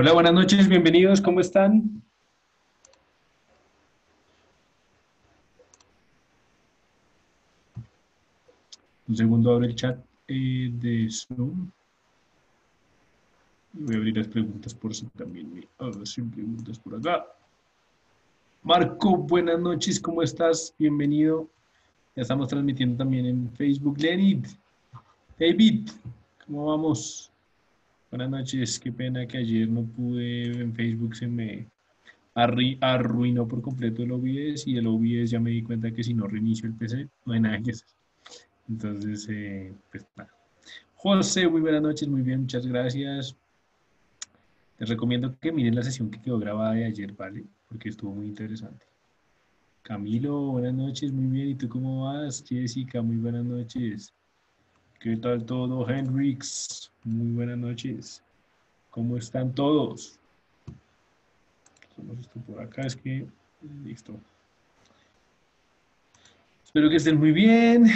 Hola, buenas noches, bienvenidos, ¿cómo están? Un segundo abro el chat eh, de Zoom. Voy a abrir las preguntas por si también me hacen preguntas por acá. Marco, buenas noches, ¿cómo estás? Bienvenido. Ya estamos transmitiendo también en Facebook. Lenid, David, ¿cómo vamos? Buenas noches, qué pena que ayer no pude en Facebook, se me arruinó por completo el OBS y el OBS ya me di cuenta que si no reinicio el PC no hay nada que hacer. Entonces, eh, pues nada. José, muy buenas noches, muy bien, muchas gracias. Les recomiendo que miren la sesión que quedó grabada de ayer, ¿vale? Porque estuvo muy interesante. Camilo, buenas noches, muy bien. ¿Y tú cómo vas? Jessica, muy buenas noches. ¿Qué tal todo, Henrix? Muy buenas noches. ¿Cómo están todos? Hacemos esto por acá, es que... Listo. Espero que estén muy bien.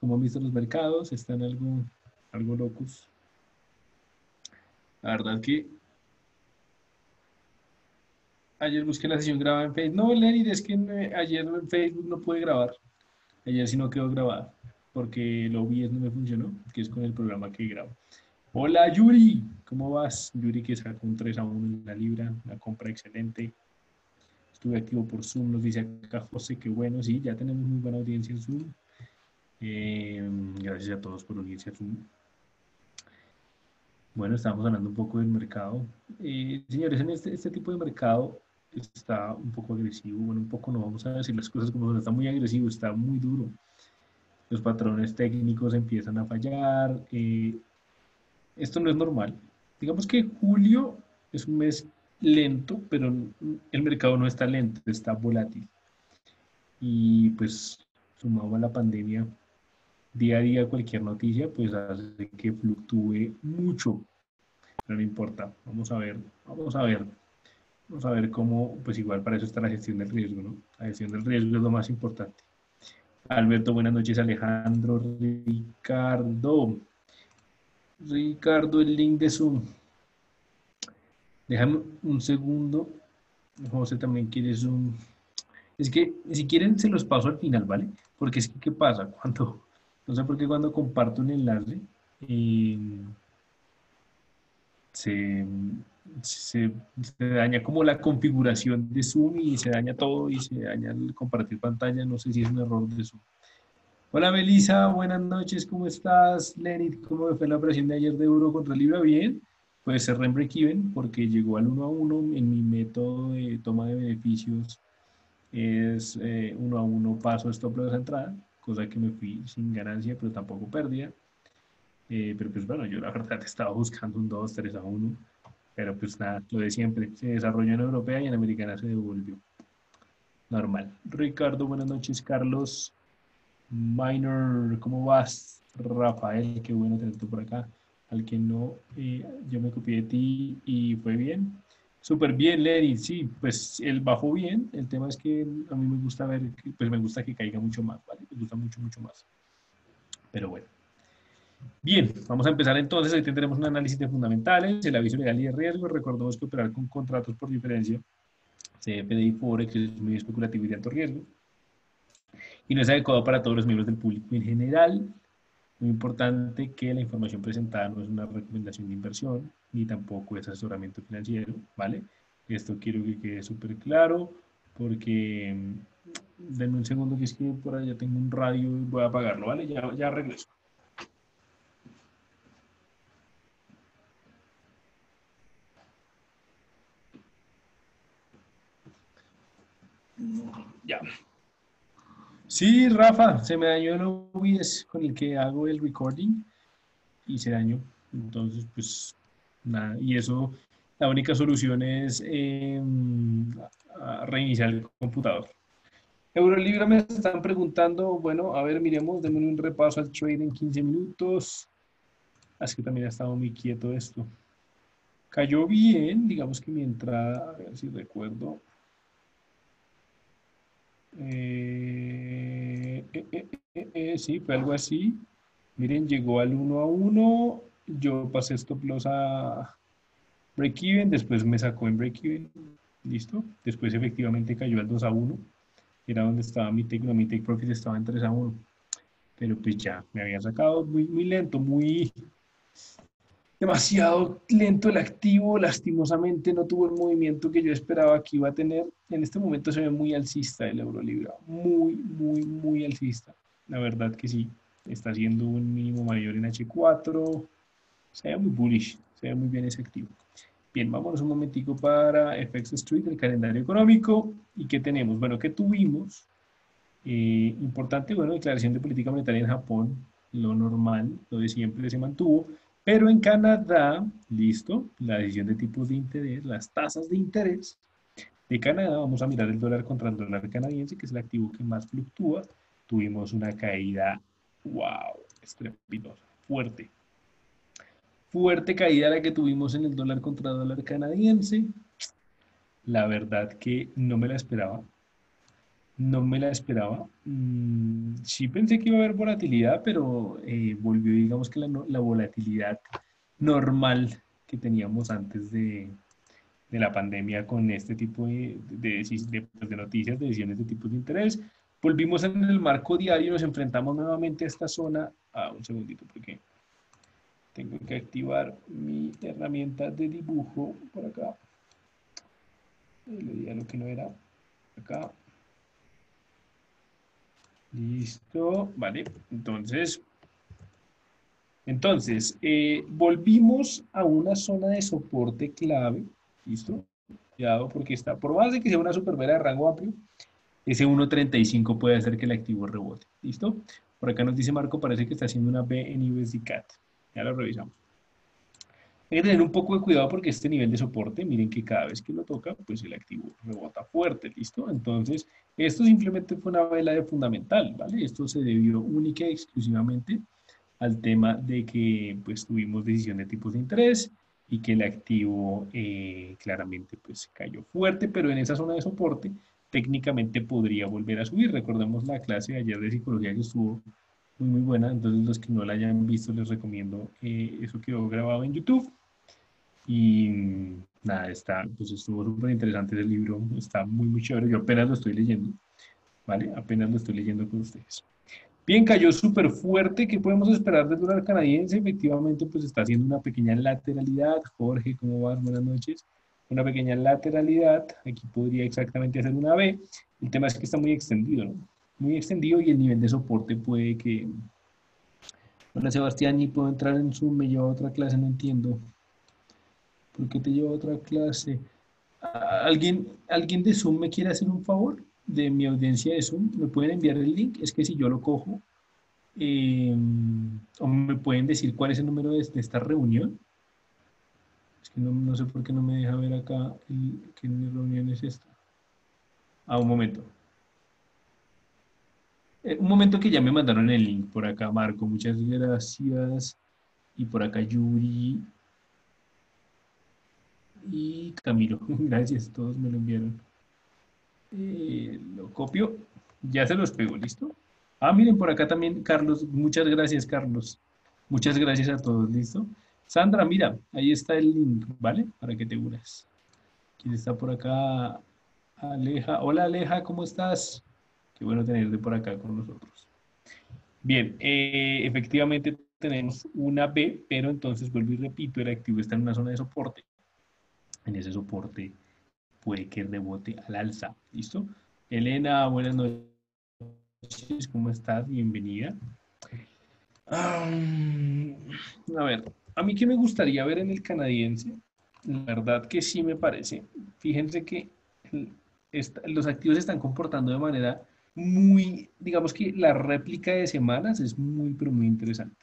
Como han visto los mercados, están algo, algo locos. La verdad que ayer busqué la sesión grabada en Facebook. No, Lenny, es que ayer en Facebook no pude grabar. Ayer sí no quedó grabada porque lo vi no me funcionó, que es con el programa que grabo. Hola Yuri, ¿cómo vas? Yuri que sacó un 3 a 1 en la libra, una compra excelente. Estuve activo por Zoom, nos dice acá José, qué bueno, sí, ya tenemos muy buena audiencia en Zoom. Eh, gracias a todos por unirse a Zoom. Bueno, estamos hablando un poco del mercado. Eh, señores, en este, este tipo de mercado está un poco agresivo, bueno, un poco no vamos a decir las cosas como son, está muy agresivo, está muy duro los patrones técnicos empiezan a fallar. Eh, esto no es normal. Digamos que julio es un mes lento, pero el mercado no está lento, está volátil. Y pues sumado a la pandemia, día a día cualquier noticia pues hace que fluctúe mucho. Pero no importa, vamos a ver, vamos a ver. Vamos a ver cómo, pues igual para eso está la gestión del riesgo, ¿no? La gestión del riesgo es lo más importante. Alberto, buenas noches. Alejandro, Ricardo. Ricardo, el link de Zoom. Déjame un segundo. José también quiere Zoom. Es que si quieren se los paso al final, ¿vale? Porque es que, ¿qué pasa? Cuando, no sé por qué cuando comparto un enlace, eh, se, se, daña como la configuración de Zoom y se daña todo y se daña el compartir pantalla. No sé si es un error de Zoom. Hola Melissa, buenas noches, ¿cómo estás? Lenny, ¿cómo fue la operación de ayer de euro contra Libra? Bien, pues cerré en break-even porque llegó al 1 a 1 en mi método de toma de beneficios. Es eh, 1 a 1 paso stop loss entrada, cosa que me fui sin ganancia, pero tampoco pérdida. Eh, pero pues bueno, yo la verdad estaba buscando un 2, 3 a 1 pero pues nada, lo de siempre. Se desarrolló en europea y en americana se devolvió. Normal. Ricardo, buenas noches. Carlos, Minor, ¿cómo vas? Rafael, qué bueno tenerte por acá. Al que no, eh, yo me copié de ti y fue bien. Súper bien, Lenny. Sí, pues él bajó bien. El tema es que a mí me gusta ver, pues me gusta que caiga mucho más, ¿vale? Me gusta mucho, mucho más. Pero bueno. Bien, vamos a empezar entonces. Ahí tendremos un análisis de fundamentales, el aviso legal y de riesgo. Recordemos que operar con contratos por diferencia, CFDI Forex, es muy especulativo y de alto riesgo. Y no es adecuado para todos los miembros del público en general. Muy importante que la información presentada no es una recomendación de inversión, ni tampoco es asesoramiento financiero, ¿vale? Esto quiero que quede súper claro, porque mm, denme un segundo que es que por allá tengo un radio y voy a apagarlo, ¿vale? Ya, ya regreso. Ya. Sí, Rafa, se me dañó el OBS con el que hago el recording y se dañó. Entonces, pues nada, y eso, la única solución es em, reiniciar el computador. Eurolibra me están preguntando, bueno, a ver, miremos, denme un repaso al trade en 15 minutos. Así que también ha estado muy quieto esto. Cayó bien, digamos que mi entrada, a ver si recuerdo, eh, eh, eh, sí, fue algo así. Miren, llegó al 1 a 1. Yo pasé stop loss a, break-even, después me sacó en break-even, listo. Después efectivamente cayó al 2 a 1, era donde estaba mi take, no, mi take profit estaba en 3 a 1. Pero pues ya, me había sacado muy, muy lento, muy demasiado lento el activo, lastimosamente no tuvo el movimiento que yo esperaba que iba a tener. En este momento se ve muy alcista el euro libra, muy, muy, muy alcista. La verdad que sí, está haciendo un mínimo mayor en H4, se ve muy bullish, se ve muy bien ese activo. Bien, vámonos un momentico para FX Street, el calendario económico. ¿Y qué tenemos? Bueno, ¿qué tuvimos? Eh, importante, bueno, declaración de política monetaria en Japón, lo normal, lo de siempre se mantuvo. Pero en Canadá, listo, la decisión de tipos de interés, las tasas de interés de Canadá, vamos a mirar el dólar contra el dólar canadiense, que es el activo que más fluctúa. Tuvimos una caída, wow, estrepitosa, fuerte fuerte caída la que tuvimos en el dólar contra dólar canadiense. La verdad que no me la esperaba. No me la esperaba. Mm, sí pensé que iba a haber volatilidad, pero eh, volvió, digamos que la, volatilidad normal que teníamos antes de, la pandemia con este tipo de, de, pues, de, noticias, de decisiones de tipos de interés. Volvimos en el marco diario, nos enfrentamos nuevamente a esta zona. Ah, un segundito, porque tengo que activar mi herramienta de dibujo por acá. Le di a lo que no era. Acá. Listo. Vale. Entonces, entonces, eh, volvimos a una zona de soporte clave. ¿Listo? Cuidado porque está, por más de que sea una supervera de rango amplio, ese 1.35 puede hacer que el activo rebote. ¿Listo? Por acá nos dice Marco, parece que está haciendo una B en USD CAT. Ya lo revisamos. Hay que tener un poco de cuidado porque este nivel de soporte, miren que cada vez que lo toca, pues el activo rebota fuerte, ¿listo? Entonces, esto simplemente fue una vela de fundamental, ¿vale? Esto se debió única y exclusivamente al tema de que, pues, tuvimos decisión de tipos de interés y que el activo eh, claramente, pues, cayó fuerte, pero en esa zona de soporte técnicamente podría volver a subir. Recordemos la clase de ayer de psicología que estuvo muy, muy buena. Entonces, los que no la hayan visto, les recomiendo. Eh, eso quedó grabado en YouTube. Y nada, está, pues estuvo súper interesante el libro. Está muy, muy chévere. Yo apenas lo estoy leyendo. ¿Vale? Apenas lo estoy leyendo con ustedes. Bien, cayó súper fuerte. ¿Qué podemos esperar del dólar canadiense? Efectivamente, pues está haciendo una pequeña lateralidad. Jorge, ¿cómo vas? Buenas noches. Una pequeña lateralidad. Aquí podría exactamente hacer una B. El tema es que está muy extendido, ¿no? muy extendido y el nivel de soporte puede que... Hola Sebastián, ¿y puedo entrar en Zoom? Me lleva otra clase, no entiendo. ¿Por qué te lleva a otra clase? ¿Alguien, ¿Alguien de Zoom me quiere hacer un favor? De mi audiencia de Zoom, ¿me pueden enviar el link? Es que si yo lo cojo, eh, o me pueden decir cuál es el número de, esta reunión. Es que no, sé por qué no me deja ver acá qué reunión es esta. Ah, un momento. Eh, un momento que ya me mandaron el link por acá, Marco. Muchas gracias. Y por acá Yuri. Y Camilo. Gracias, todos me lo enviaron. Eh, lo copio. Ya se los pego, ¿listo? Ah, miren, por acá también Carlos. Muchas gracias, Carlos. Muchas gracias a todos, ¿listo? Sandra, mira, ahí está el link, ¿vale? Para que te unas. ¿Quién está por acá? Aleja. Hola, Aleja, ¿cómo estás? Qué bueno tenerte por acá con nosotros. Bien, eh, efectivamente tenemos una B, pero entonces vuelvo y repito, el activo está en una zona de soporte. En ese soporte puede que rebote al alza. ¿Listo? Elena, buenas noches. ¿Cómo estás? Bienvenida. a ver, a mí qué me gustaría ver en el canadiense, la verdad que sí me parece. Fíjense que los activos se están comportando de manera muy, digamos que la réplica de semanas es muy, pero muy interesante.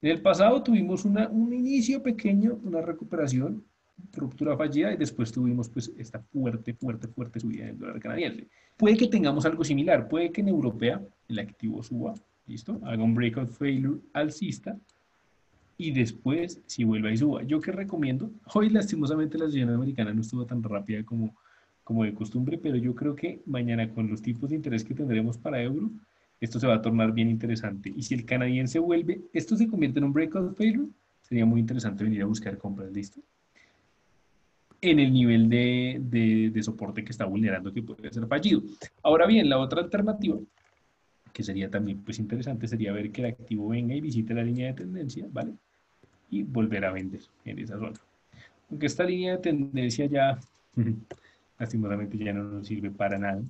En el pasado tuvimos una, un inicio pequeño, una recuperación, ruptura fallida y después tuvimos pues esta fuerte, fuerte, fuerte subida del dólar canadiense. Puede que tengamos algo similar, puede que en europea el activo suba, ¿listo? Haga un breakout failure alcista y después si vuelva y suba. Yo que recomiendo, hoy lastimosamente la sesión americana no estuvo tan rápida como como de costumbre, pero yo creo que mañana con los tipos de interés que tendremos para euro, esto se va a tornar bien interesante. Y si el canadiense vuelve, esto se convierte en un breakout failure, sería muy interesante venir a buscar compras, ¿listo? En el nivel de, de, soporte que está vulnerando que puede ser fallido. Ahora bien, la otra alternativa, que sería también pues interesante, sería ver que el activo venga y visite la línea de tendencia, ¿vale? Y volver a vender en esa zona. Aunque esta línea de tendencia ya, lastimosamente ya no nos sirve para nada.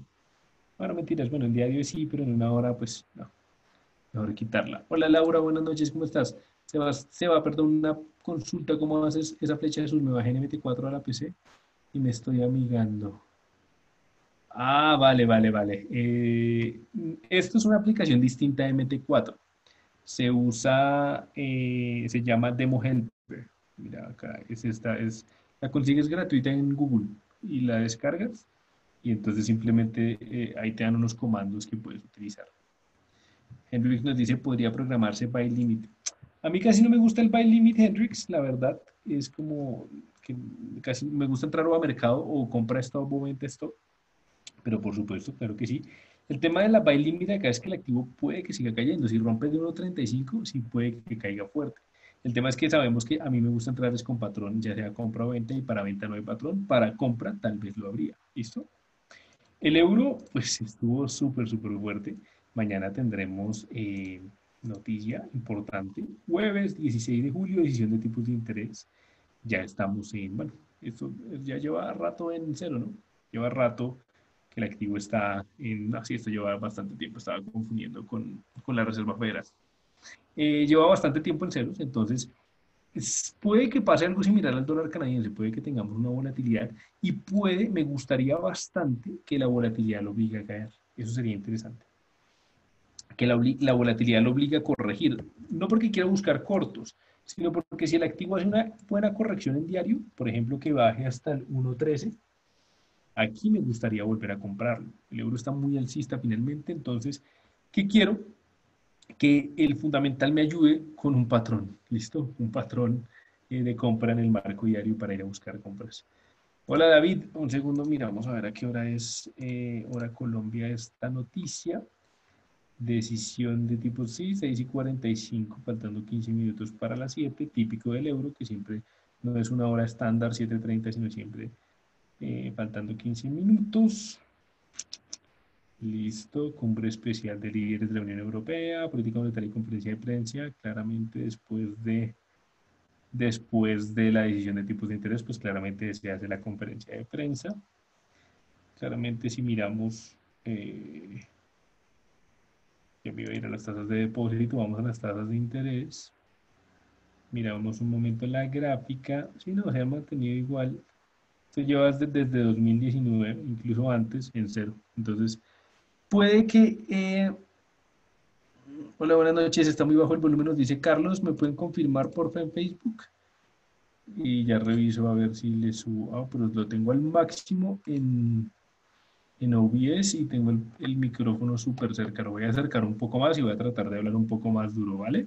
Bueno, mentiras, bueno, el diario sí, pero en una hora pues no, mejor quitarla. Hola Laura, buenas noches, ¿cómo estás? Se va, perdón, una consulta, ¿cómo haces esa flecha azul? Me bajé MT4 a la PC y me estoy amigando. Ah, vale, vale, vale. Eh, esto es una aplicación distinta de MT4. Se usa, eh, se llama Demo Helper. Mira, acá es esta, es, la consigues gratuita en Google y la descargas y entonces simplemente eh, ahí te dan unos comandos que puedes utilizar. Hendrix nos dice, podría programarse by limit. A mí casi no me gusta el buy limit Hendrix, la verdad. Es como que casi me gusta entrar a mercado o compra esto o venta esto. Pero por supuesto, claro que sí. El tema de la buy limit acá es que el activo puede que siga cayendo. Si rompe de 1.35, sí puede que caiga fuerte. El tema es que sabemos que a mí me gusta entrar con patrón, ya sea compra o venta, y para venta no hay patrón. Para compra tal vez lo habría. ¿Listo? El euro, pues estuvo súper, súper fuerte. Mañana tendremos... Eh, noticia importante. Jueves 16 de julio, decisión de tipos de interés. Ya estamos en, bueno, esto ya lleva rato en cero, ¿no? Lleva rato que el activo está en, así esto lleva bastante tiempo, estaba confundiendo con, con la Reserva Federal. Eh, lleva bastante tiempo en ceros, entonces puede que pase algo similar al dólar canadiense, puede que tengamos una volatilidad y puede, me gustaría bastante que la volatilidad lo obligue a caer. Eso sería interesante que la, volatilidad lo obliga a corregir. No porque quiera buscar cortos, sino porque si el activo hace una buena corrección en diario, por ejemplo, que baje hasta el 1.13, aquí me gustaría volver a comprarlo. El euro está muy alcista finalmente, entonces, ¿qué quiero? Que el fundamental me ayude con un patrón, ¿listo? Un patrón eh, de compra en el marco diario para ir a buscar compras. Hola David, un segundo, mira, vamos a ver a qué hora es, eh, hora Colombia esta noticia. Decisión de tipo sí, 6 y 45, faltando 15 minutos para las 7, típico del euro, que siempre no es una hora estándar 7.30, sino siempre eh, faltando 15 minutos. Listo, cumbre especial de líderes de la Unión Europea, política monetaria y conferencia de prensa, claramente después de, después de la decisión de tipos de interés, pues claramente se hace la conferencia de prensa. Claramente si miramos... Eh, yo me iba a ir a las tasas de depósito, vamos a las tasas de interés. Miramos un momento la gráfica. Si no, se ha mantenido igual. Se lleva desde, desde 2019, incluso antes, en cero. Entonces, puede que... Eh, hola, buenas noches. Está muy bajo el volumen, nos dice Carlos. ¿Me pueden confirmar, por en Facebook? Y ya reviso a ver si le subo. Ah, pero lo tengo al máximo en en OBS y tengo el, micrófono súper cerca. Lo voy a acercar un poco más y voy a tratar de hablar un poco más duro, ¿vale?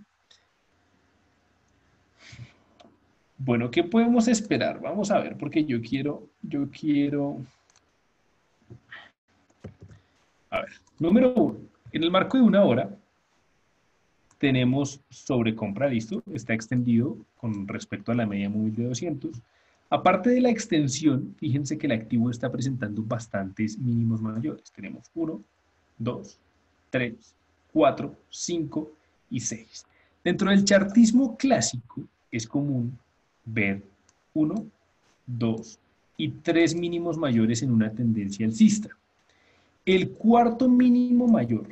Bueno, ¿qué podemos esperar? Vamos a ver, porque yo quiero, yo quiero... A ver, número uno, en el marco de una hora tenemos sobrecompra, listo, está extendido con respecto a la media móvil de 200 Aparte de la extensión, fíjense que el activo está presentando bastantes mínimos mayores. Tenemos 1, 2, 3, 4, 5 y 6. Dentro del chartismo clásico es común ver 1, 2 y 3 mínimos mayores en una tendencia alcista. El cuarto mínimo mayor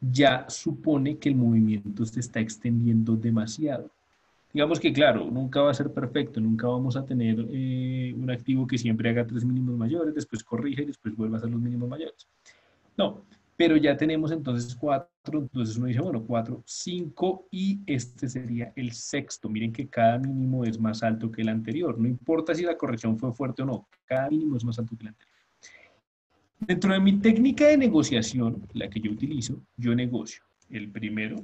ya supone que el movimiento se está extendiendo demasiado digamos que claro, nunca va a ser perfecto, nunca vamos a tener eh, un activo que siempre haga tres mínimos mayores, después corrige y después vuelva a hacer los mínimos mayores. No, pero ya tenemos entonces cuatro, entonces uno dice, bueno, cuatro, cinco y este sería el sexto. Miren que cada mínimo es más alto que el anterior, no importa si la corrección fue fuerte o no, cada mínimo es más alto que el anterior. Dentro de mi técnica de negociación, la que yo utilizo, yo negocio el primero,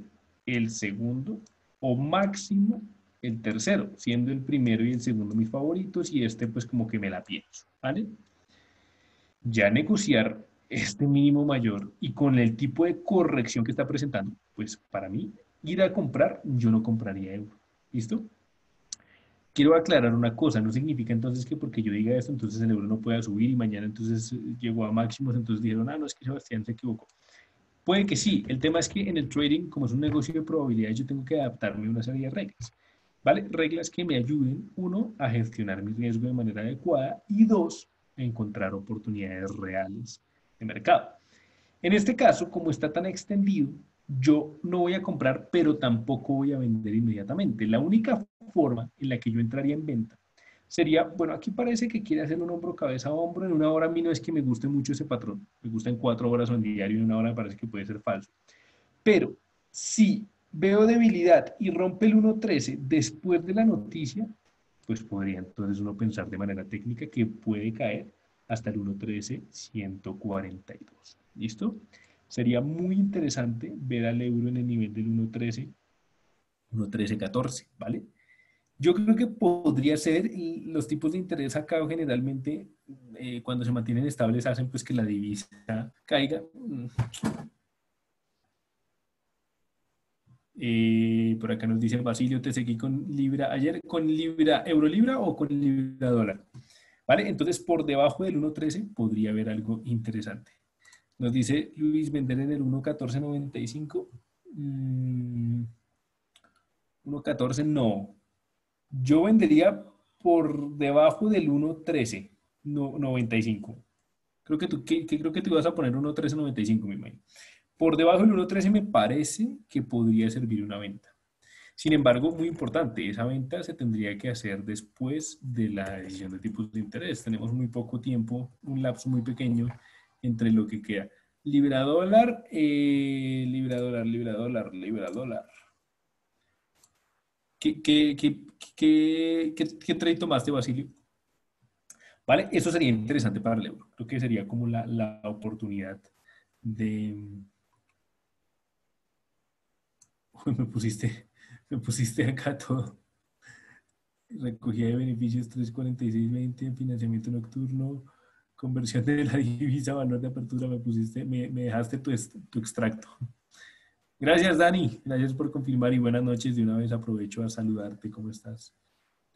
el segundo o máximo el tercero, siendo el primero y el segundo mis favoritos y este pues como que me la pienso, ¿vale? Ya negociar este mínimo mayor y con el tipo de corrección que está presentando, pues para mí ir a comprar, yo no compraría euro, ¿listo? quiero aclarar una cosa, no significa entonces que porque yo diga esto, entonces el euro no pueda subir y mañana entonces llegó a máximos, entonces dijeron, ah, no, es que Sebastián se equivocó. Puede que sí, el tema es que en el trading, como es un negocio de probabilidades, yo tengo que adaptarme a una serie de reglas, ¿vale? Reglas que me ayuden, uno, a gestionar mi riesgo de manera adecuada y dos, a encontrar oportunidades reales de mercado. En este caso, como está tan extendido, yo no voy a comprar, pero tampoco voy a vender inmediatamente. La única forma en la que yo entraría en venta sería, bueno, aquí parece que quiere hacer un hombro, cabeza, hombro. En una hora a mí no es que me guste mucho ese patrón. Me gusta en cuatro horas o en diario, en una hora parece que puede ser falso. Pero si veo debilidad y rompe el 1.13 después de la noticia, pues podría entonces uno pensar de manera técnica que puede caer hasta el 1.13, 142. ¿Listo? Sería muy interesante ver al euro en el nivel del 1.13, 1.1314, ¿vale? Yo creo que podría ser, los tipos de interés acá generalmente eh, cuando se mantienen estables hacen pues que la divisa caiga. Por acá nos dice Basilio, te seguí con Libra ayer, ¿con Libra, Euro Libra o con Libra dólar? ¿Vale? Entonces por debajo del 1.13 podría haber algo interesante. Nos dice Luis, vender en el 1.1495. 1.14 mm, no. Yo vendería por debajo del 1.1395. Creo que tú, que, creo que te ibas a poner 1.1395, mi imagino. Por debajo del 1.13 me parece que podría servir una venta. Sin embargo, muy importante, esa venta se tendría que hacer después de la decisión de tipos de interés. Tenemos muy poco tiempo, un lapso muy pequeño entre lo que queda. Libra dólar, eh, libra dólar, libra dólar, libra dólar. ¿Qué, qué, qué, qué, qué trade tomaste, Basilio? ¿Vale? Eso sería interesante para el euro. Creo que sería como la, la oportunidad de... Uy, me pusiste, me pusiste acá todo. Recogida de beneficios 346.20, financiamiento nocturno, conversión de la divisa, valor de apertura, me pusiste, me, dejaste tu, tu, extracto. Gracias, Dani. Gracias por confirmar y buenas noches. De una vez aprovecho a saludarte. ¿Cómo estás?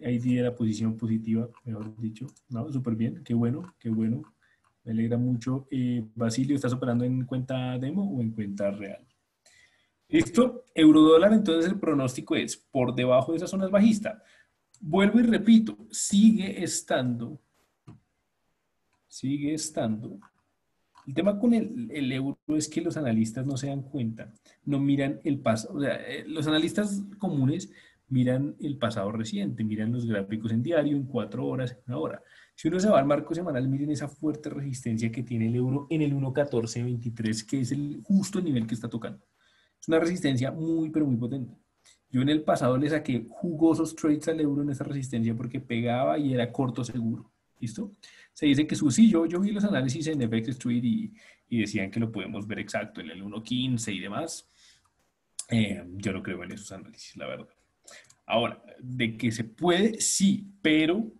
Ahí tiene la posición positiva, mejor dicho. No, súper bien. Qué bueno, qué bueno. Me alegra mucho. Eh, Basilio, ¿estás operando en cuenta demo o en cuenta real? Listo. Eurodólar, entonces el pronóstico es por debajo de esa zona bajista. Vuelvo y repito, sigue estando sigue estando. El tema con el, el, euro es que los analistas no se dan cuenta, no miran el pasado, o sea, eh, los analistas comunes miran el pasado reciente, miran los gráficos en diario, en cuatro horas, en una hora. Si uno se va al marco semanal, miren esa fuerte resistencia que tiene el euro en el 1.1423, que es el justo nivel que está tocando. Una resistencia muy, pero muy potente. Yo en el pasado le saqué jugosos trades al euro en esa resistencia porque pegaba y era corto seguro. ¿Listo? se dice que su, sí, yo, yo vi los análisis en FX Street y, y decían que lo podemos ver exacto en el 1.15 y demás. Eh, yo no creo en esos análisis, la verdad. Ahora, de que se puede, sí, pero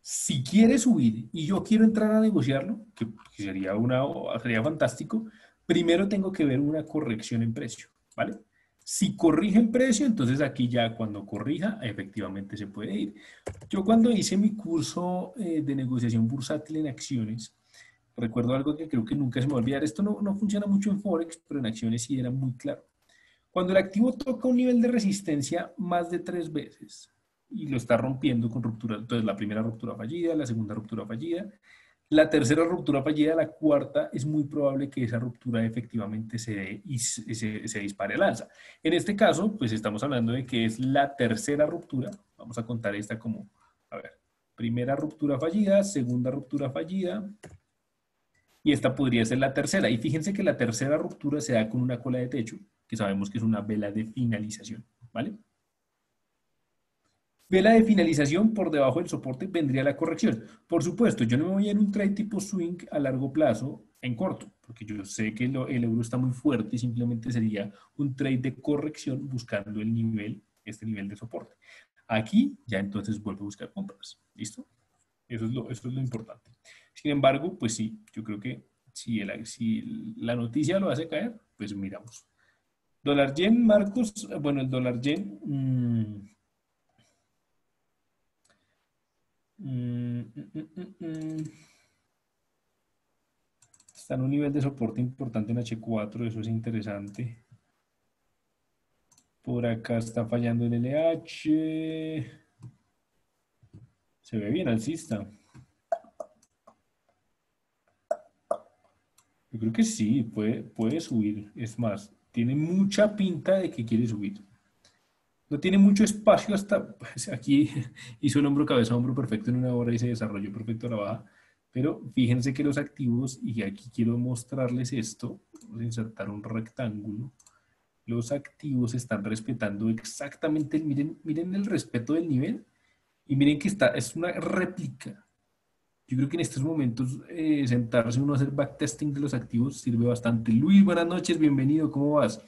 si quiere subir y yo quiero entrar a negociarlo, que, sería, una, sería fantástico, primero tengo que ver una corrección en precio, ¿vale? Si corrige en precio, entonces aquí ya cuando corrija, efectivamente se puede ir. Yo cuando hice mi curso eh, de negociación bursátil en acciones, recuerdo algo que creo que nunca se me va a olvidar. Esto no, no funciona mucho en Forex, pero en acciones sí era muy claro. Cuando el activo toca un nivel de resistencia más de tres veces y lo está rompiendo con ruptura, entonces la primera ruptura fallida, la segunda ruptura fallida, la tercera ruptura fallida, la cuarta, es muy probable que esa ruptura efectivamente se dé se, dispare al alza. En este caso, pues estamos hablando de que es la tercera ruptura. Vamos a contar esta como, a ver, primera ruptura fallida, segunda ruptura fallida, y esta podría ser la tercera. Y fíjense que la tercera ruptura se da con una cola de techo, que sabemos que es una vela de finalización, ¿vale? Vela de finalización por debajo del soporte vendría la corrección. Por supuesto, yo no me voy a ir un trade tipo swing a largo plazo en corto, porque yo sé que el euro está muy fuerte y simplemente sería un trade de corrección buscando el nivel, este nivel de soporte. Aquí ya entonces vuelvo a buscar compras. ¿Listo? Eso es lo, eso es lo importante. Sin embargo, pues sí, yo creo que si, el, si la noticia lo hace caer, pues miramos. Dólar yen, Marcos, bueno, el dólar yen... Mmm, Mm, mm, mm, Está en un nivel de soporte importante en H4, eso es interesante. Por acá está fallando el LH. Se ve bien alcista. Yo creo que sí, puede, puede subir. Es más, tiene mucha pinta de que quiere subir. No tiene mucho espacio hasta pues, aquí hizo el hombro cabeza hombro perfecto en una hora y se desarrolló perfecto la baja. Pero fíjense que los activos, y aquí quiero mostrarles esto, vamos a insertar un rectángulo. Los activos están respetando exactamente, miren, miren el respeto del nivel y miren que está, es una réplica. Yo creo que en estos momentos eh, sentarse uno a hacer backtesting de los activos sirve bastante. Luis, buenas noches, bienvenido, ¿cómo vas?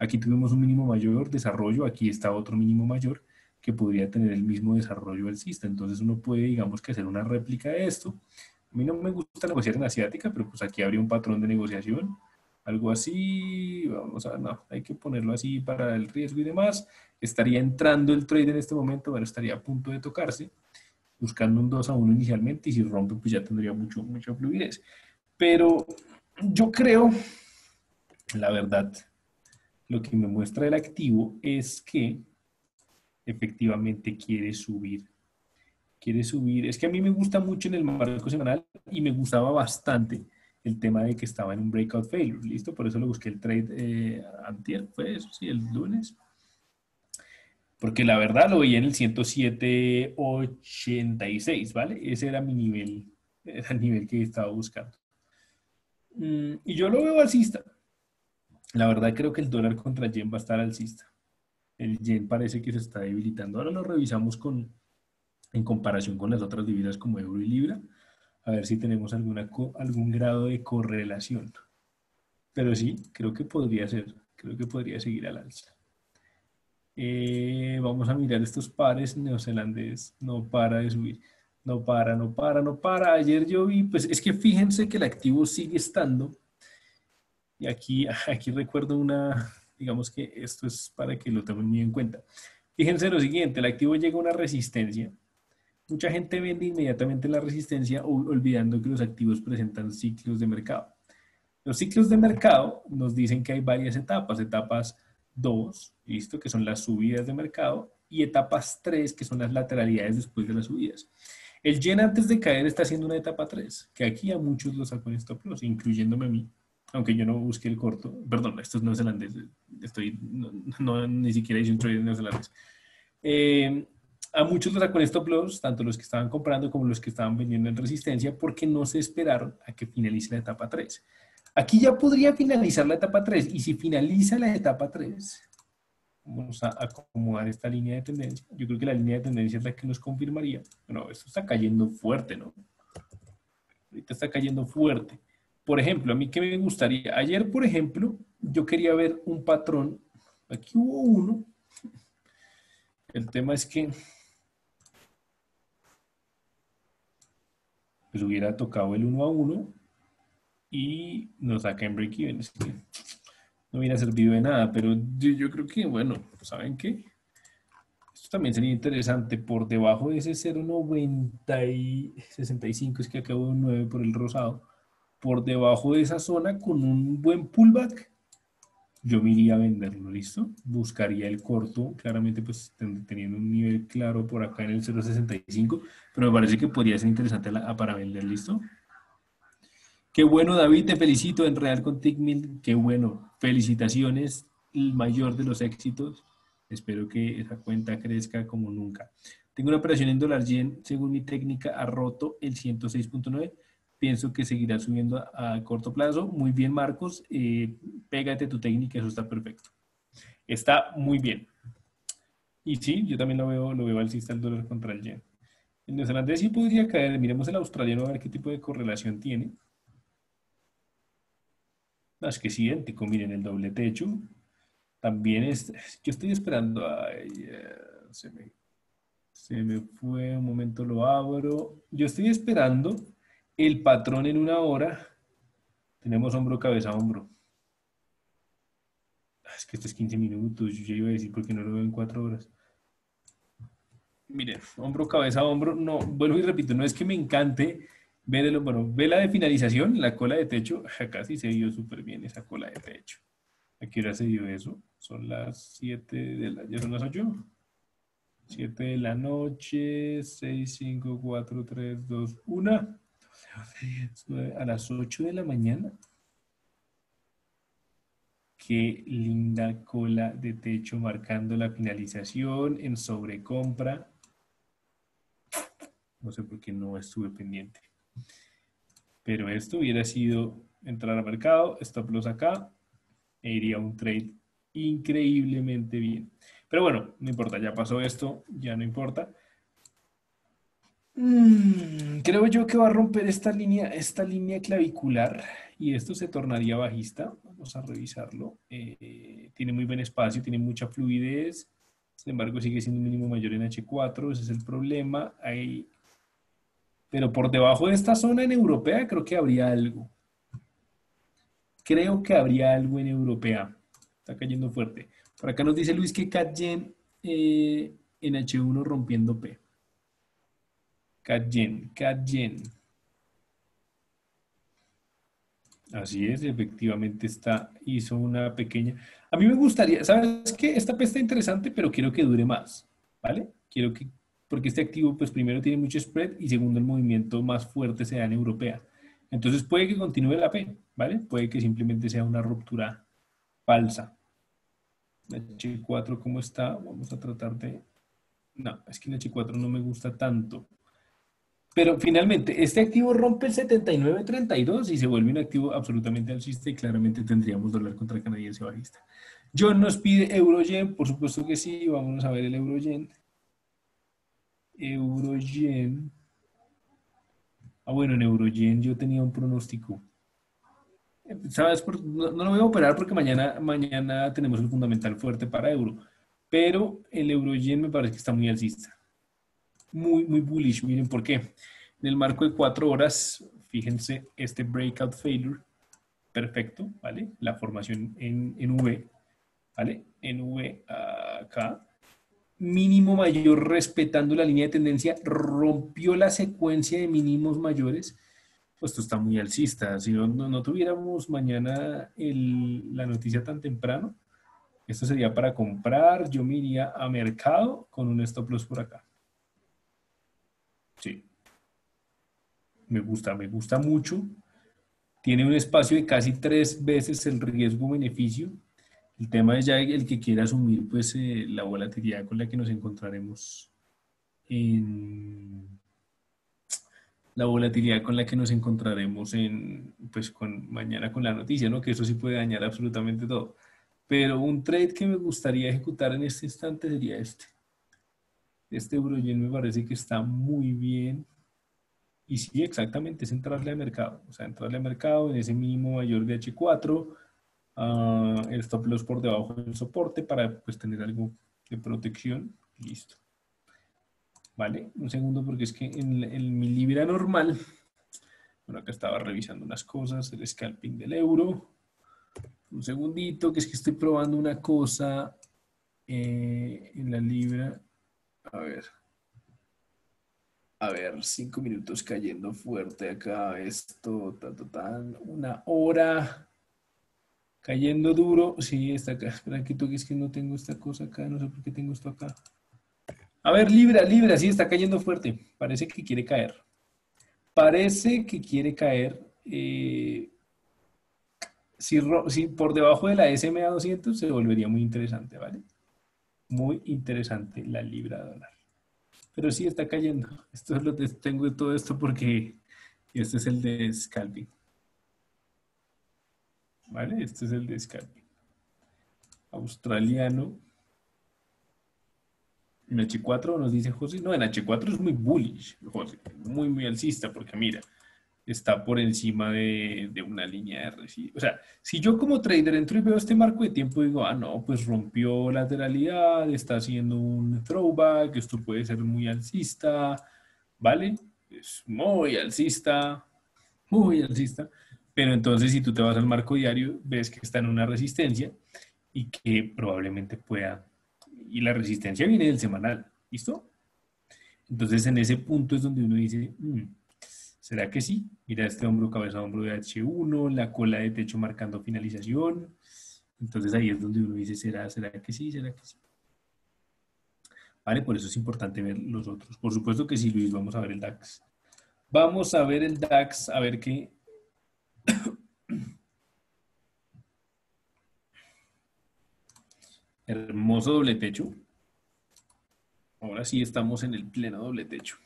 Aquí tuvimos un mínimo mayor desarrollo, aquí está otro mínimo mayor que podría tener el mismo desarrollo alcista. Entonces uno puede, digamos que hacer una réplica de esto. A mí no me gusta negociar en asiática, pero pues aquí habría un patrón de negociación. Algo así, vamos a, no, hay que ponerlo así para el riesgo y demás. Estaría entrando el trade en este momento, bueno, estaría a punto de tocarse, buscando un 2 a 1 inicialmente y si rompe pues ya tendría mucho, mucha fluidez. Pero yo creo, la verdad, lo que me muestra el activo es que efectivamente quiere subir. Quiere subir. Es que a mí me gusta mucho en el marco semanal y me gustaba bastante el tema de que estaba en un breakout failure. ¿Listo? Por eso lo busqué el trade eh, antier, fue eso, sí, el lunes. Porque la verdad lo veía en el 107.86, ¿vale? Ese era mi nivel, era el nivel que estaba buscando. Mm, y yo lo veo alcista. La verdad creo que el dólar contra yen va a estar alcista. El yen parece que se está debilitando. Ahora lo revisamos con, en comparación con las otras divisas como euro y libra, a ver si tenemos algún grado de correlación. Pero sí, creo que podría ser, creo que podría seguir al alza. Eh, vamos a mirar estos pares neozelandés, no para de subir, no para, no para, no para. Ayer yo vi, pues es que fíjense que el activo sigue estando y aquí, aquí recuerdo una, digamos que esto es para que lo tomen muy en cuenta. Fíjense lo siguiente, el activo llega a una resistencia. Mucha gente vende inmediatamente la resistencia olvidando que los activos presentan ciclos de mercado. Los ciclos de mercado nos dicen que hay varias etapas, etapas 2, listo, que son las subidas de mercado, y etapas 3, que son las lateralidades después de las subidas. El yen antes de caer está haciendo una etapa 3, que aquí a muchos los sacó en stop incluyéndome a mí aunque yo no busqué el corto, perdón, esto es neozelandés, estoy, no, ni siquiera hice un trade neozelandés. Eh, a muchos los en stop loss, tanto los que estaban comprando como los que estaban vendiendo en resistencia, porque no se esperaron a que finalice la etapa 3. Aquí ya podría finalizar la etapa 3, y si finaliza la etapa 3, vamos a acomodar esta línea de tendencia. Yo creo que la línea de tendencia es la que nos confirmaría. Bueno, esto está cayendo fuerte, ¿no? Ahorita está cayendo fuerte. Por ejemplo, a mí que me gustaría, ayer, por ejemplo, yo quería ver un patrón, aquí hubo uno, el tema es que pues hubiera tocado el 1 a 1 y nos saca en break-even. no hubiera servido de nada, pero yo, creo que, bueno, ¿saben qué? Esto también sería interesante. Por debajo de ese 0.90 y 65, es que acabo de un 9 por el rosado por debajo de esa zona con un buen pullback, yo me iría a venderlo, ¿listo? Buscaría el corto, claramente pues teniendo un nivel claro por acá en el 0.65, pero me parece que podría ser interesante para vender, ¿listo? Qué bueno, David, te felicito en Real con Tickmill, qué bueno, felicitaciones, el mayor de los éxitos, espero que esa cuenta crezca como nunca. Tengo una operación en dólar yen, según mi técnica, ha roto el 106.9, pienso que seguirá subiendo a, corto plazo. Muy bien, Marcos. Eh, pégate tu técnica, eso está perfecto. Está muy bien. Y sí, yo también lo veo, lo veo alcista el dólar contra el yen. El neozelandés sí podría caer. Miremos el australiano a ver qué tipo de correlación tiene. es que es idéntico. Miren, el doble techo. También es... Yo estoy esperando... Ay, se, me, se me fue. Un momento lo abro. Yo estoy esperando el patrón en una hora, tenemos hombro, cabeza, hombro. Ah, es que esto es 15 minutos, yo ya iba a decir porque no lo veo en 4 horas. mire, hombro, cabeza, hombro, no, vuelvo y repito, no es que me encante ver el, vela de finalización, la cola de techo, sí se vio súper bien esa cola de techo. ¿A qué hora se dio eso? Son las 7 de la, ¿ya son las 8? 7 de la noche, 6, 5, 4, 3, 2, 1. A las 8 de la mañana. Qué linda cola de techo marcando la finalización en sobrecompra. No sé por qué no estuve pendiente. Pero esto hubiera sido entrar al mercado, stop loss acá, e iría un trade increíblemente bien. Pero bueno, no importa, ya pasó esto, ya no importa. Mm, creo yo que va a romper esta línea, esta línea clavicular y esto se tornaría bajista. Vamos a revisarlo. Eh, tiene muy buen espacio, tiene mucha fluidez. Sin embargo, sigue siendo un mínimo mayor en H4. Ese es el problema. Hay... Pero por debajo de esta zona en europea creo que habría algo. Creo que habría algo en europea. Está cayendo fuerte. Por acá nos dice Luis que CatGen eh, en H1 rompiendo P. CatGen, CatGen. Así es, efectivamente está, hizo una pequeña... A mí me gustaría, ¿sabes qué? Esta P está interesante, pero quiero que dure más, ¿vale? Quiero que, porque este activo, pues primero tiene mucho spread y segundo el movimiento más fuerte se da en europea. Entonces puede que continúe la P, ¿vale? Puede que simplemente sea una ruptura falsa. H4, ¿cómo está? Vamos a tratar de... No, es que en H4 no me gusta tanto. Pero finalmente, este activo rompe el 79.32 y se vuelve un activo absolutamente alcista y claramente tendríamos dólar contra canadiense bajista. John nos pide euro-yen, por supuesto que sí, vamos a ver el euro-yen. Euro-yen. Ah, bueno, en euro-yen yo tenía un pronóstico. ¿Sabes? No, lo voy a operar porque mañana, mañana tenemos el fundamental fuerte para euro. Pero el euro-yen me parece que está muy alcista muy, muy bullish. Miren por qué. En el marco de cuatro horas, fíjense, este breakout failure, perfecto, ¿vale? La formación en, en V, ¿vale? En V acá. Mínimo mayor respetando la línea de tendencia, rompió la secuencia de mínimos mayores. Pues esto está muy alcista. Si no, no, tuviéramos mañana la noticia tan temprano, esto sería para comprar. Yo me iría a mercado con un stop loss por acá. Sí. Me gusta, me gusta mucho. Tiene un espacio de casi tres veces el riesgo-beneficio. El tema es ya el que quiera asumir pues eh, la volatilidad con la que nos encontraremos en la volatilidad con la que nos encontraremos en pues con mañana con la noticia, ¿no? Que eso sí puede dañar absolutamente todo. Pero un trade que me gustaría ejecutar en este instante sería este. Este Euroyen me parece que está muy bien. Y sí, exactamente, es entrarle al mercado. O sea, entrarle al mercado en ese mínimo mayor de H4, ah, el stop loss por debajo del soporte para pues tener algo de protección. Listo. Vale, un segundo porque es que en, mi libra normal, bueno, acá estaba revisando unas cosas, el scalping del euro. Un segundito, que es que estoy probando una cosa eh, en la libra a ver. A ver, cinco minutos cayendo fuerte acá. Esto, tan, una hora. Cayendo duro. Sí, está acá. Espera que toques que no tengo esta cosa acá. No sé por qué tengo esto acá. A ver, Libra, Libra, sí, está cayendo fuerte. Parece que quiere caer. Parece que quiere caer. Eh, si, si, por debajo de la SMA 200 se volvería muy interesante, ¿vale? Muy interesante la libra dólar. Pero sí está cayendo. Esto es lo tengo de todo esto porque este es el de scalping. ¿Vale? Este es el de scalping. Australiano. En H4 nos dice José. No, en H4 es muy bullish, José. Muy, muy alcista porque mira está por encima de, una línea de residuos. O sea, si yo como trader entro y veo este marco de tiempo, digo, ah, no, pues rompió lateralidad, está haciendo un throwback, esto puede ser muy alcista, ¿vale? Es muy alcista, muy alcista. Pero entonces si tú te vas al marco diario, ves que está en una resistencia y que probablemente pueda... Y la resistencia viene del semanal, ¿listo? Entonces, en ese punto es donde uno dice, mm, ¿será que sí? Mira este hombro, cabeza, hombro de H1, la cola de techo marcando finalización. Entonces ahí es donde uno dice, ¿será, será que sí? ¿Será que sí? ¿Vale? Por eso es importante ver los otros. Por supuesto que sí, Luis, vamos a ver el DAX. Vamos a ver el DAX, a ver qué... Hermoso doble techo. Ahora sí estamos en el pleno doble techo.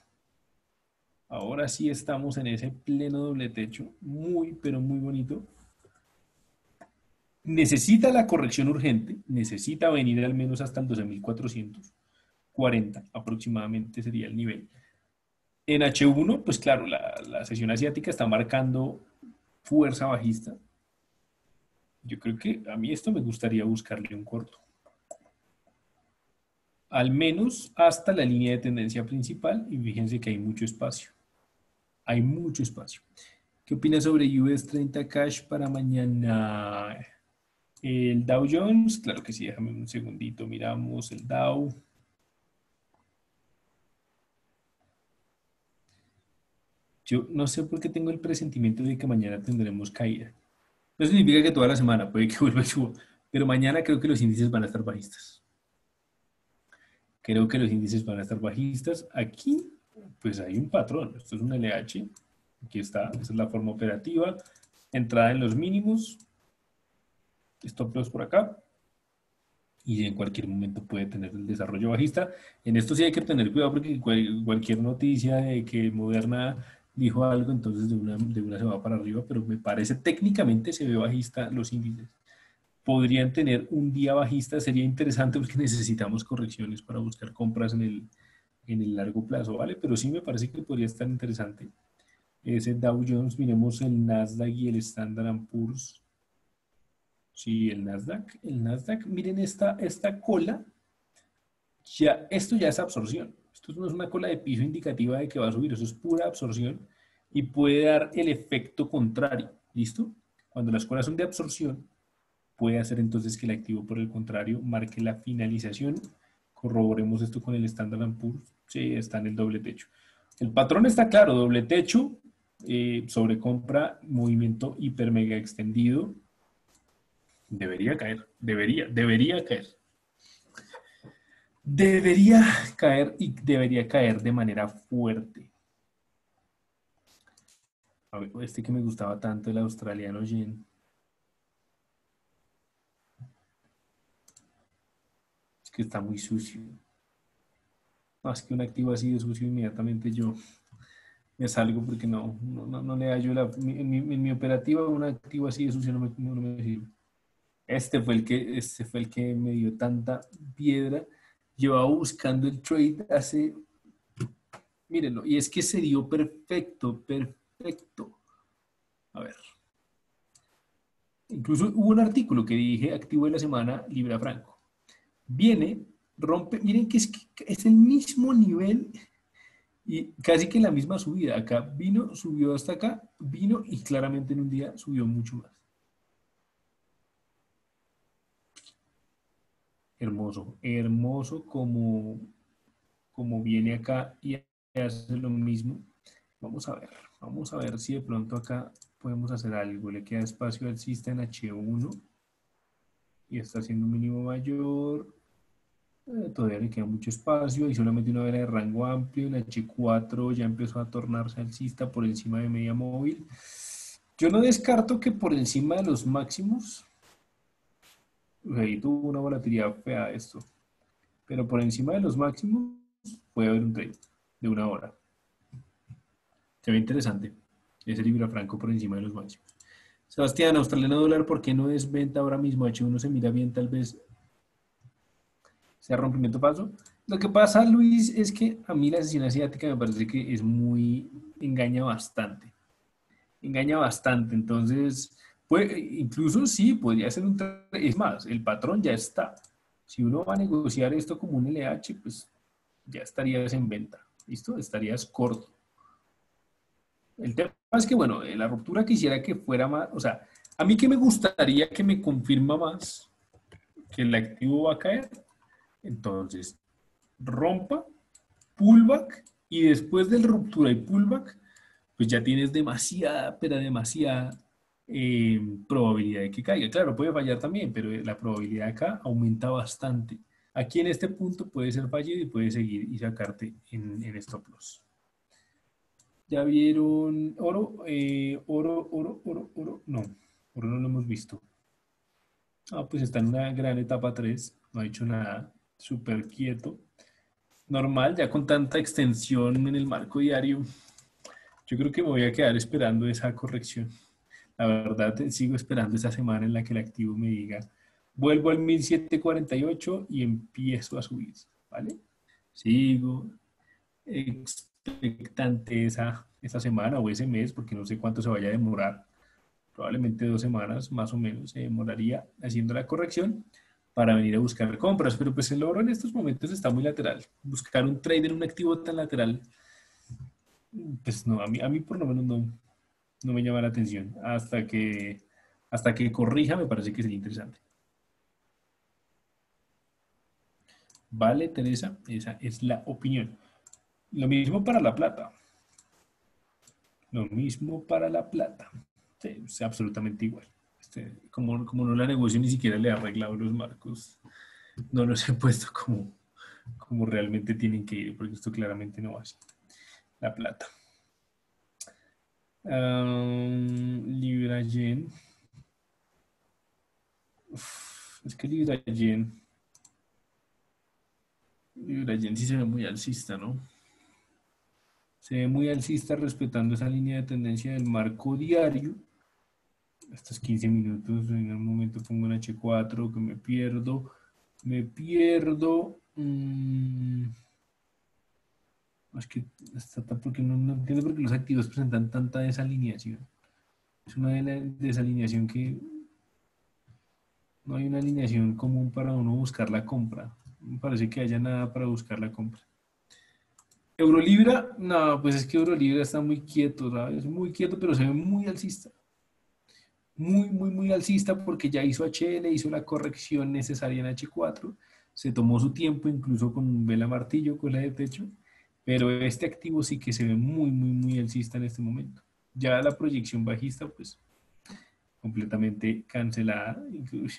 Ahora sí estamos en ese pleno doble techo. Muy, pero muy bonito. Necesita la corrección urgente. Necesita venir al menos hasta el 12.440 aproximadamente sería el nivel. En H1, pues claro, la, la sesión asiática está marcando fuerza bajista. Yo creo que a mí esto me gustaría buscarle un corto al menos hasta la línea de tendencia principal y fíjense que hay mucho espacio. Hay mucho espacio. ¿Qué opinas sobre US 30 Cash para mañana? El Dow Jones, claro que sí, déjame un segundito, miramos el Dow. Yo no sé por qué tengo el presentimiento de que mañana tendremos caída. No significa que toda la semana puede que vuelva a subir, pero mañana creo que los índices van a estar bajistas. Creo que los índices van a estar bajistas. Aquí, pues hay un patrón. Esto es un LH. Aquí está. Esa es la forma operativa. Entrada en los mínimos. Stop loss por acá. Y en cualquier momento puede tener el desarrollo bajista. En esto sí hay que tener cuidado porque cualquier noticia de que Moderna dijo algo, entonces de una, de una se va para arriba, pero me parece técnicamente se ve bajista los índices podrían tener un día bajista, sería interesante porque necesitamos correcciones para buscar compras en el, en el largo plazo, ¿vale? Pero sí me parece que podría estar interesante. Ese Dow Jones, miremos el Nasdaq y el Standard Poor's. Sí, el Nasdaq. El Nasdaq, miren esta, esta cola. Ya, esto ya es absorción. Esto no es una cola de piso indicativa de que va a subir, eso es pura absorción y puede dar el efecto contrario. ¿Listo? Cuando las colas son de absorción, puede hacer entonces que el activo, por el contrario, marque la finalización. Corroboremos esto con el Standard Poor's. Sí, está en el doble techo. El patrón está claro, doble techo, eh, sobrecompra, movimiento hiper mega extendido. Debería caer, debería, debería caer. Debería caer y debería caer de manera fuerte. este que me gustaba tanto, el australiano Yen. que está muy sucio. Más que un activo así de sucio, inmediatamente yo me salgo porque no, no, no, le hallo la, en, mi, en mi operativa un activo así de sucio no me, no me sirve. Este fue, el que, este fue el que me dio tanta piedra. Llevaba buscando el trade hace, mírenlo, y es que se dio perfecto, perfecto. A ver. Incluso hubo un artículo que dije activo de la semana, Libra Franco viene, rompe, miren que es, es el mismo nivel y casi que la misma subida. Acá vino, subió hasta acá, vino y claramente en un día subió mucho más. Hermoso, hermoso como, como viene acá y hace lo mismo. Vamos a ver, vamos a ver si de pronto acá podemos hacer algo. Le queda espacio al en H1 y está haciendo un mínimo mayor. Eh, todavía le queda mucho espacio y solamente una vela de rango amplio. La H4 ya empezó a tornarse alcista por encima de media móvil. Yo no descarto que por encima de los máximos, ahí tuvo una volatilidad fea esto, pero por encima de los máximos puede haber un trade de una hora. Se ve interesante ese libro franco por encima de los máximos. Sebastián, australiano dólar, ¿por qué no es venta ahora mismo? H1 se mira bien, tal vez sea rompimiento falso. Lo que pasa, Luis, es que a mí la sesión asiática me parece que es muy, engaña bastante. Engaña bastante. Entonces, puede, incluso sí, podría ser un... Es más, el patrón ya está. Si uno va a negociar esto como un LH, pues ya estarías en venta. ¿Listo? Estarías corto. El tema es que, bueno, la ruptura quisiera que fuera más, o sea, a mí que me gustaría que me confirma más que el activo va a caer. Entonces, rompa, pullback Y después del ruptura y pullback, pues ya tienes demasiada, pero demasiada eh, probabilidad de que caiga. Claro, puede fallar también, pero la probabilidad acá aumenta bastante. Aquí en este punto puede ser fallido y puede seguir y sacarte en, stop loss. Ya vieron oro, eh, oro, oro, oro, oro, no, oro no lo hemos visto. Ah, pues está en una gran etapa 3, no ha hecho nada, súper quieto. Normal, ya con tanta extensión en el marco diario, yo creo que me voy a quedar esperando esa corrección. La verdad, sigo esperando esa semana en la que el activo me diga, vuelvo al 1748 y empiezo a subir, ¿vale? Sigo expectante esa, esa semana o ese mes, porque no sé cuánto se vaya a demorar. Probablemente dos semanas más o menos se demoraría haciendo la corrección para venir a buscar compras, pero pues el oro en estos momentos está muy lateral. Buscar un trade en un activo tan lateral, pues no, a mí, a mí por lo menos no, no me llama la atención. Hasta que, hasta que corrija me parece que sería interesante. Vale, Teresa, esa es la opinión. Lo mismo para la plata. Lo mismo para la plata. es absolutamente igual. Este, como, como no la negocio ni siquiera le he arreglado los marcos, no los he puesto como, como realmente tienen que ir, porque esto claramente no va así. La plata. Libra Yen. es que Libra Yen. Libra Yen sí se ve muy alcista, ¿no? Se ve muy alcista respetando esa línea de tendencia del marco diario. Estos 15 minutos, en un momento pongo un H4 que me pierdo. Me pierdo. Mmm, es que porque no, entiendo por qué los activos presentan tanta desalineación. Es una desalineación que no hay una alineación común para uno buscar la compra. Me parece que haya nada para buscar la compra. Eurolibra, no, pues es que Eurolibra está muy quieto, ¿sabes? Muy quieto, pero se ve muy alcista. Muy, muy, muy alcista porque ya hizo HL, hizo la corrección necesaria en H4, se tomó su tiempo incluso con vela martillo, con la de techo, pero este activo sí que se ve muy, muy, muy alcista en este momento. Ya la proyección bajista, pues, completamente cancelada.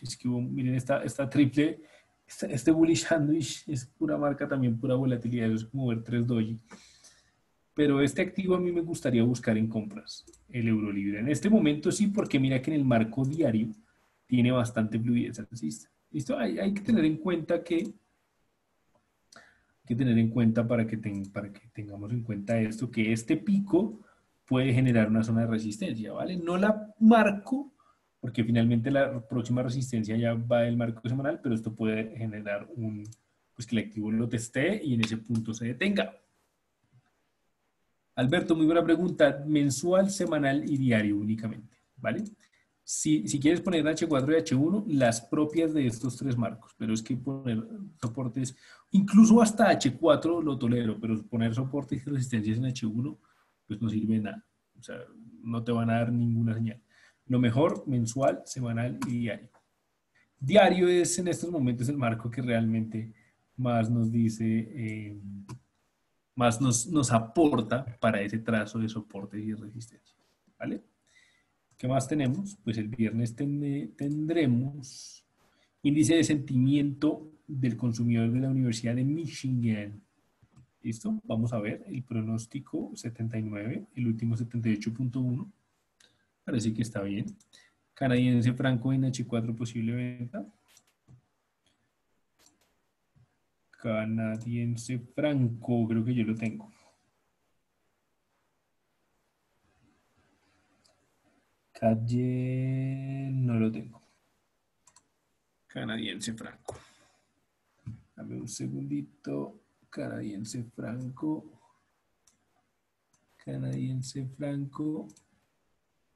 Es que miren, esta, esta triple este, este bullish sandwich es pura marca también, pura volatilidad, es como ver 3 doji. Pero este activo a mí me gustaría buscar en compras, el euro libre. En este momento sí, porque mira que en el marco diario tiene bastante fluidez alcista. ¿Listo? Hay, que tener en cuenta que hay que tener en cuenta para que, tengamos en cuenta esto, que este pico puede generar una zona de resistencia, ¿vale? No la marco porque finalmente la próxima resistencia ya va del marco semanal, pero esto puede generar un, pues que el activo lo teste y en ese punto se detenga. Alberto, muy buena pregunta. Mensual, semanal y diario únicamente, ¿vale? Si, quieres poner H4 y H1, las propias de estos tres marcos, pero es que poner soportes, incluso hasta H4 lo tolero, pero poner soportes y resistencias en H1, pues no sirve nada. O sea, no te van a dar ninguna señal. Lo mejor, mensual, semanal y diario. Diario es en estos momentos el marco que realmente más nos dice, eh, más nos, nos, aporta para ese trazo de soporte y resistencia. ¿Vale? ¿Qué más tenemos? Pues el viernes tendremos índice de sentimiento del consumidor de la Universidad de Michigan. ¿Listo? Vamos a ver el pronóstico 79, el último 78.1. Parece que está bien. Canadiense franco en H4 posible venta. Canadiense franco, creo que yo lo tengo. Calle, no lo tengo. Canadiense franco. Dame un segundito. Canadiense franco. Canadiense franco.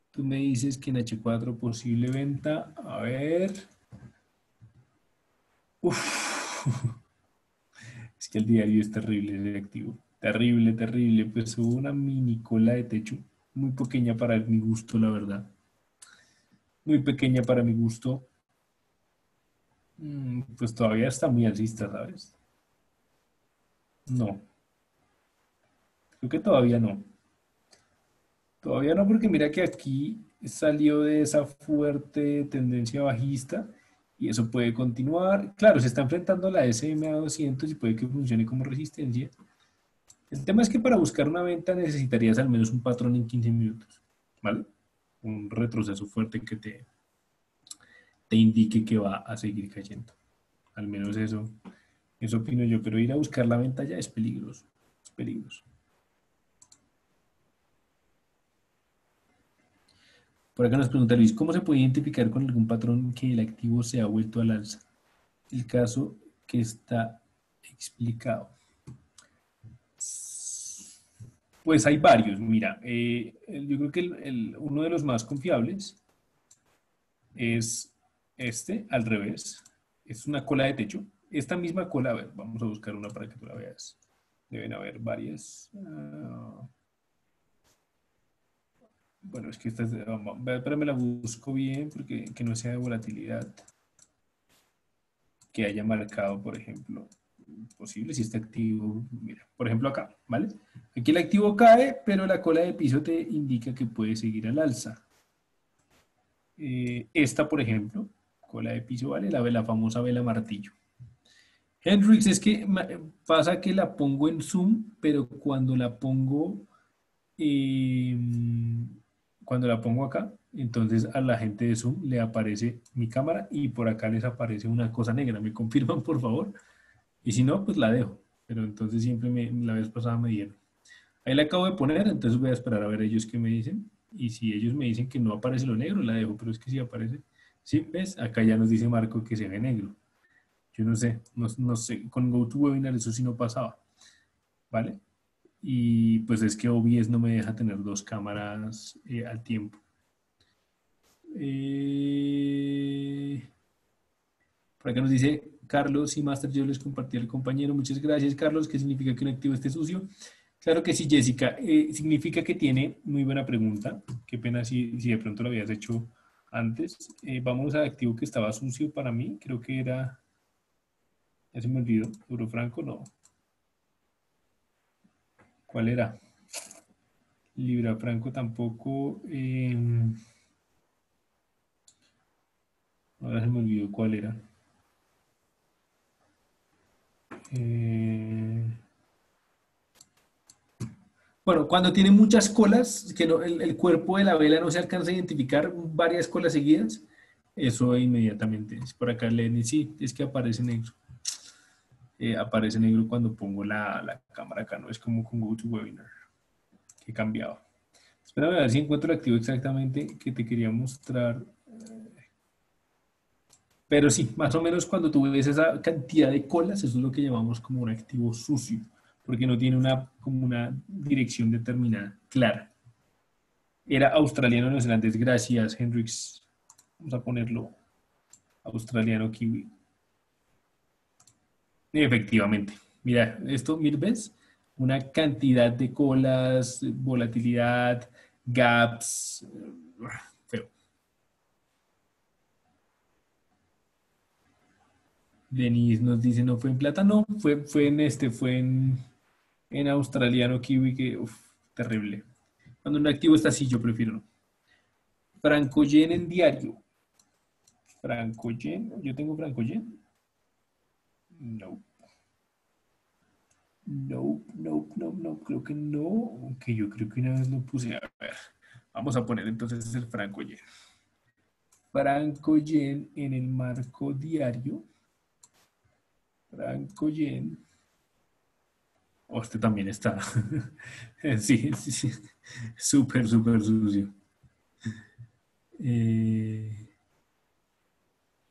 Tú me dices que en H4 posible venta. A ver. Que el diario es terrible de activo. Terrible, terrible. Pues hubo una mini cola de techo. Muy pequeña para mi gusto, la verdad. Muy pequeña para mi gusto. Mm, pues todavía está muy alcista, ¿sabes? No. Creo que todavía no. Todavía no, porque mira que aquí salió de esa fuerte tendencia bajista y eso puede continuar. Claro, se está enfrentando a la SMA 200 y puede que funcione como resistencia. El tema es que para buscar una venta necesitarías al menos un patrón en 15 minutos, ¿vale? Un retroceso fuerte que te, te indique que va a seguir cayendo. Al menos eso, eso opino yo, pero ir a buscar la venta ya es peligroso, es peligroso. Por acá nos pregunta Luis, ¿cómo se puede identificar con algún patrón que el activo se ha vuelto al alza? El caso que está explicado. Pues hay varios, mira, eh, yo creo que uno de los más confiables es este, al revés, es una cola de techo. Esta misma cola, a ver, vamos a buscar una para que tú la veas. Deben haber varias. Ah. Bueno, es que esta es pero me la busco bien porque que no sea de volatilidad. Que haya marcado, por ejemplo, posible si está activo. Mira, por ejemplo acá, ¿vale? Aquí el activo cae, pero la cola de piso te indica que puede seguir al alza. Eh, esta, por ejemplo, cola de piso, ¿vale? La, la famosa vela martillo. Hendrix, es que pasa que la pongo en zoom, pero cuando la pongo, em, cuando la pongo acá, entonces a la gente de zoom le aparece mi cámara y por acá les aparece una cosa negra. ¿Me confirman, por favor? Y si no, pues la dejo. Pero entonces siempre me, la vez pasada me dieron. Ahí la acabo de poner, entonces voy a esperar a ver ellos qué me dicen. Y si ellos me dicen que no aparece lo negro, la dejo. Pero es que sí aparece. Sí, ¿ves? Acá ya nos dice Marco que se ve negro. Yo no sé, no, sé, con GoToWebinar eso sí no pasaba. ¿Vale? Y pues es que OBS no me deja tener dos cámaras eh, al tiempo. Eh, por acá nos dice Carlos y Master, yo les compartí al compañero. Muchas gracias, Carlos. ¿Qué significa que un activo esté sucio? Claro que sí, Jessica. Eh, significa que tiene muy buena pregunta. Qué pena si, si de pronto lo habías hecho antes. Eh, vamos al activo que estaba sucio para mí. Creo que era... Ya se me olvidó. Eurofranco, no. ¿Cuál era? Libra Franco tampoco. Em, ahora se me olvidó cuál era. Eh, bueno, cuando tiene muchas colas, que el, cuerpo de la vela no se alcanza a identificar varias colas seguidas, eso inmediatamente es por acá leen sí, es que aparece negro. Eh, aparece negro cuando pongo la, cámara acá, no es como con GoToWebinar, que cambiaba. Espera a ver si encuentro el activo exactamente que te quería mostrar. Pero sí, más o menos cuando tú ves esa cantidad de colas, eso es lo que llamamos como un activo sucio, porque no tiene una, como una dirección determinada, clara. Era australiano neozelandés, gracias Hendrix. Vamos a ponerlo australiano kiwi. Efectivamente. Mira, esto, mil ¿ves? Una cantidad de colas, volatilidad, gaps, Denise nos dice, no fue en plata, no, fue, fue en este, fue en, en australiano kiwi, que, terrible. Cuando un activo está así, yo prefiero no. Franco Yen en diario. Franco Yen, yo tengo Franco Yen. No. No, no, no, no, creo que no. Aunque yo creo que una vez lo puse. A ver, vamos a poner entonces el Franco Yen. Franco Yen en el marco diario. Franco Yen. Oh, este también está. sí, sí, sí. Súper, súper sucio. Eh,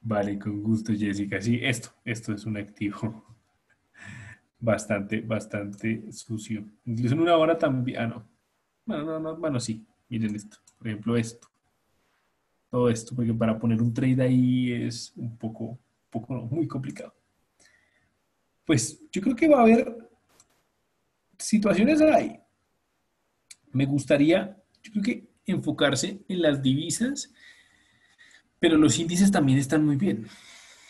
vale, con gusto, Jessica. Sí, esto, esto es un activo bastante, bastante sucio. Incluso en una hora también. Ah, no. Bueno, no, no, bueno, sí. Miren esto. Por ejemplo, esto. Todo esto, porque para poner un trade ahí es un poco, poco muy complicado pues yo creo que va a haber situaciones ahí. Me gustaría, yo creo que enfocarse en las divisas, pero los índices también están muy bien.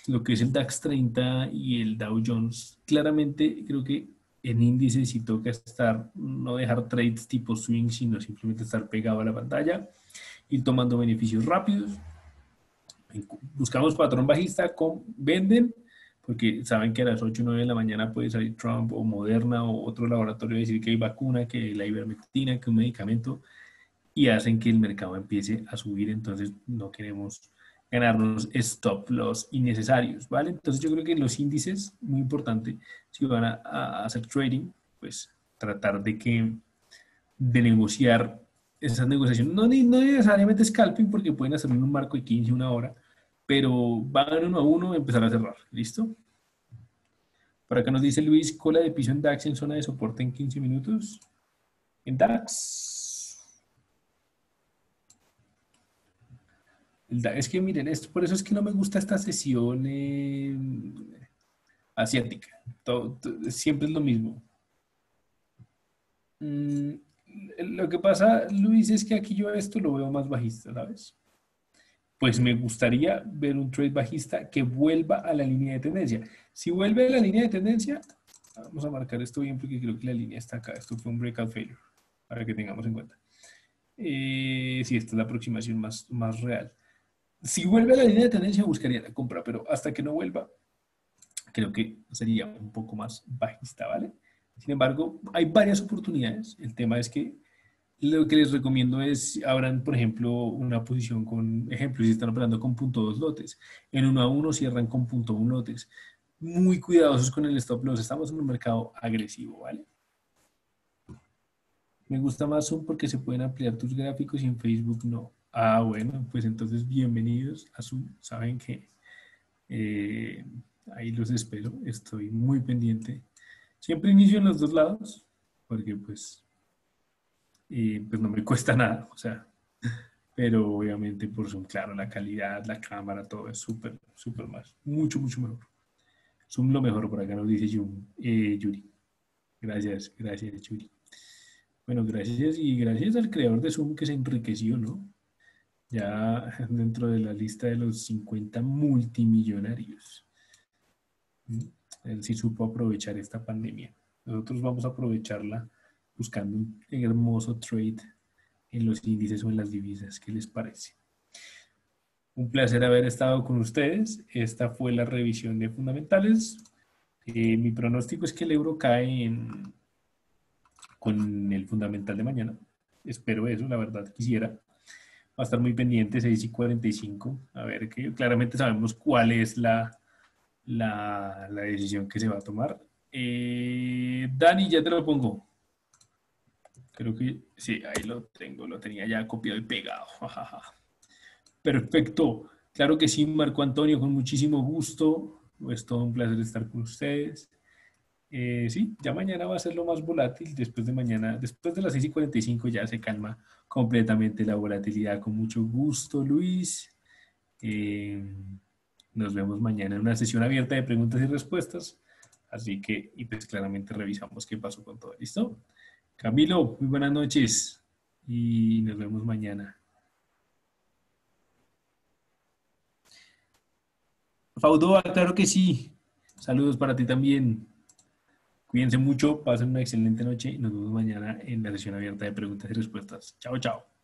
Lo que es el DAX 30 y el Dow Jones, claramente creo que en índices sí toca estar, no dejar trades tipo swing, sino simplemente estar pegado a la pantalla y tomando beneficios rápidos. Buscamos patrón bajista, con, venden, porque saben que a las 8 o 9 de la mañana puede salir Trump o Moderna o otro laboratorio a decir que hay vacuna, que la ivermectina, que un medicamento, y hacen que el mercado empiece a subir. Entonces no queremos ganarnos stop loss innecesarios, ¿vale? Entonces yo creo que los índices, muy importante, si van a, hacer trading, pues tratar de que, de negociar esas negociaciones, no, no necesariamente scalping, porque pueden hacerlo en un marco de 15, una hora, pero van uno a uno empezar a cerrar, ¿listo? Por acá nos dice Luis, cola de piso en DAX en zona de soporte en 15 minutos. En DAX, Es que miren, esto, por eso es que no me gusta esta sesión eh, asiática. siempre es lo mismo. Mm, lo que pasa, Luis, es que aquí yo esto lo veo más bajista, ¿sabes? Pues me gustaría ver un trade bajista que vuelva a la línea de tendencia. Si vuelve a la línea de tendencia, vamos a marcar esto bien porque creo que la línea está acá. Esto fue un breakout failure, para que tengamos en cuenta. Eh, sí, esta es la aproximación más, más real. Si vuelve a la línea de tendencia, buscaría la compra, pero hasta que no vuelva, creo que sería un poco más bajista, ¿vale? Sin embargo, hay varias oportunidades. El tema es que lo que les recomiendo es, abran, por ejemplo, una posición con, ejemplo, si están operando con punto dos lotes, en uno a uno cierran con punto un lotes. Muy cuidadosos con el stop loss. Estamos en un mercado agresivo, ¿vale? Me gusta más Zoom porque se pueden ampliar tus gráficos y en Facebook no. Ah, bueno, pues entonces bienvenidos a Zoom. Saben que eh, ahí los espero. Estoy muy pendiente. Siempre inicio en los dos lados porque pues, eh, pues no me cuesta nada. O sea, pero obviamente por Zoom, claro, la calidad, la cámara, todo es súper, súper más. Mucho, mucho mejor. Zoom lo mejor por acá nos dice eh, Yuri. Gracias, gracias Yuri. Bueno, gracias y gracias al creador de Zoom que se enriqueció, ¿no? Ya dentro de la lista de los 50 multimillonarios. Él sí supo aprovechar esta pandemia. Nosotros vamos a aprovecharla buscando un hermoso trade en los índices o en las divisas. ¿Qué les parece? Un placer haber estado con ustedes. Esta fue la revisión de fundamentales. Eh, mi pronóstico es que el euro cae con el fundamental de mañana. Espero eso, la verdad quisiera a estar muy pendiente, 6 y 45, a ver que claramente sabemos cuál es la, la, decisión que se va a tomar. Eh, Dani, ya te lo pongo. Creo que sí, ahí lo tengo, lo tenía ya copiado y pegado. Perfecto. Claro que sí, Marco Antonio, con muchísimo gusto. Es todo un placer estar con ustedes. Eh, sí, ya mañana va a ser lo más volátil. Después de mañana, después de las 6 y 45 ya se calma completamente la volatilidad. Con mucho gusto, Luis. Eh, nos vemos mañana en una sesión abierta de preguntas y respuestas. Así que, y pues claramente revisamos qué pasó con todo. ¿Listo? Camilo, muy buenas noches y nos vemos mañana. Faudoa, claro que sí. Saludos para ti también. Cuídense mucho, pasen una excelente noche y nos vemos mañana en la sesión abierta de preguntas y respuestas. Chao, chao.